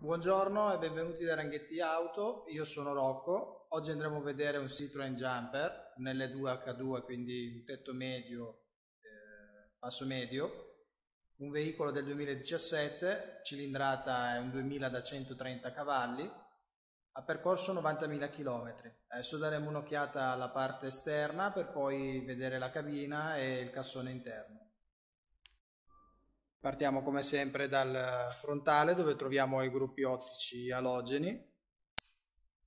Buongiorno e benvenuti da Ranghetti Auto, io sono Rocco, oggi andremo a vedere un Citroen Jumper, un L2H2 quindi un tetto medio, eh, passo medio, un veicolo del 2017, cilindrata è un 2000 da 130 cavalli, ha percorso 90.000 km. Adesso daremo un'occhiata alla parte esterna per poi vedere la cabina e il cassone interno. Partiamo come sempre dal frontale dove troviamo i gruppi ottici alogeni,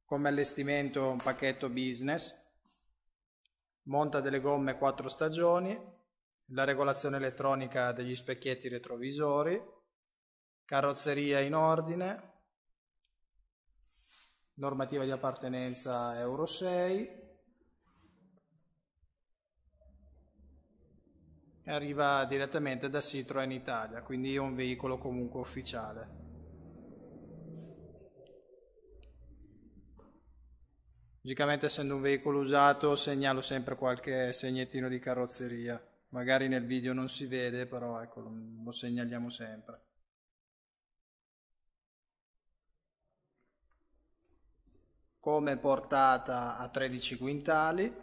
come allestimento un pacchetto business, monta delle gomme 4 stagioni, la regolazione elettronica degli specchietti retrovisori, carrozzeria in ordine, normativa di appartenenza Euro 6, arriva direttamente da Citroen Italia, quindi è un veicolo comunque ufficiale. Logicamente essendo un veicolo usato segnalo sempre qualche segnettino di carrozzeria, magari nel video non si vede però ecco lo segnaliamo sempre. Come portata a 13 quintali,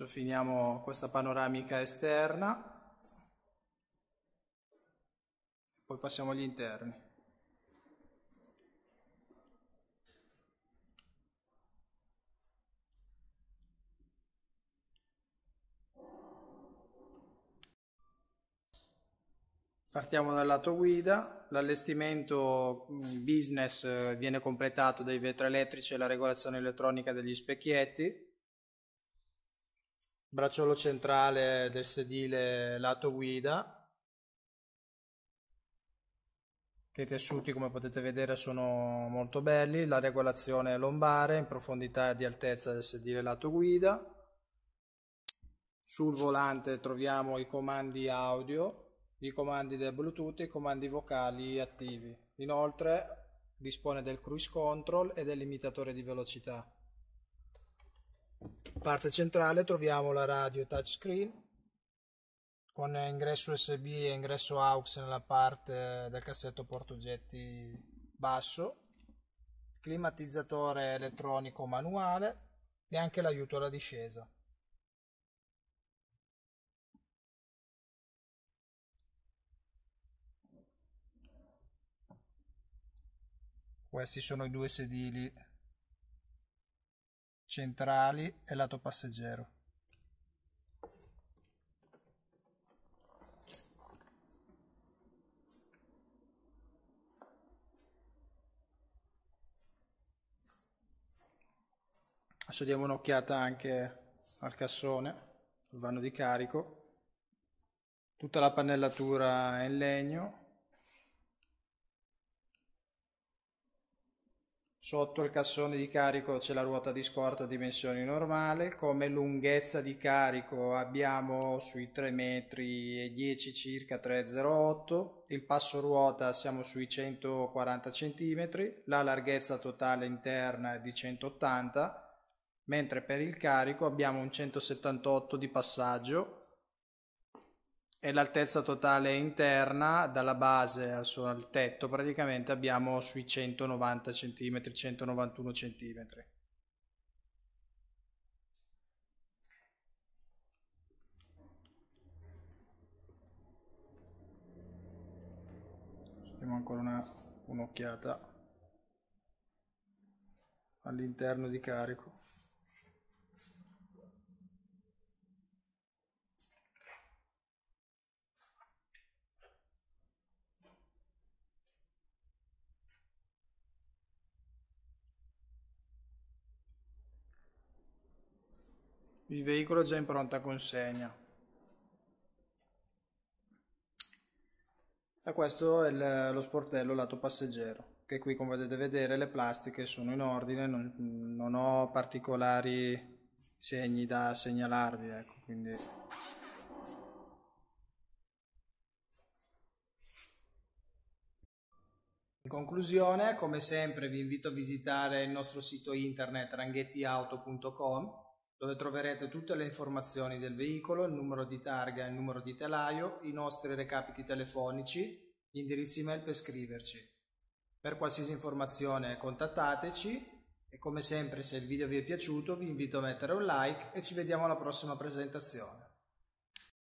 Adesso finiamo questa panoramica esterna, poi passiamo agli interni. Partiamo dal lato guida, l'allestimento mm, business eh, viene completato dai vetri elettrici e la regolazione elettronica degli specchietti, bracciolo centrale del sedile lato guida. Che i tessuti come potete vedere sono molto belli. La regolazione lombare in profondità e di altezza del sedile lato guida. Sul volante troviamo i comandi audio i comandi del bluetooth e i comandi vocali attivi. Inoltre dispone del cruise control e del limitatore di velocità parte centrale troviamo la radio touchscreen con ingresso USB e ingresso AUX nella parte del cassetto portoggetti basso, climatizzatore elettronico manuale e anche l'aiuto alla discesa. Questi sono i due sedili centrali e lato passeggero. Adesso diamo un'occhiata anche al cassone, al vano di carico. Tutta la pannellatura è in legno, Sotto il cassone di carico c'è la ruota di scorta dimensioni normale, come lunghezza di carico abbiamo sui 3 metri 10 circa 308, il passo ruota siamo sui 140 cm, la larghezza totale interna è di 180, mentre per il carico abbiamo un 178 di passaggio e l'altezza totale interna dalla base al, suo, al tetto praticamente abbiamo sui 190 cm 191 cm diamo ancora un'occhiata all'interno di carico Il veicolo è già in pronta consegna. E questo è il, lo sportello lato passeggero, che qui come potete vedere le plastiche sono in ordine, non, non ho particolari segni da segnalarvi, ecco, quindi... In conclusione, come sempre vi invito a visitare il nostro sito internet ranghettiauto.com dove troverete tutte le informazioni del veicolo, il numero di targa, il numero di telaio, i nostri recapiti telefonici, gli indirizzi email per scriverci. Per qualsiasi informazione contattateci e come sempre se il video vi è piaciuto vi invito a mettere un like e ci vediamo alla prossima presentazione.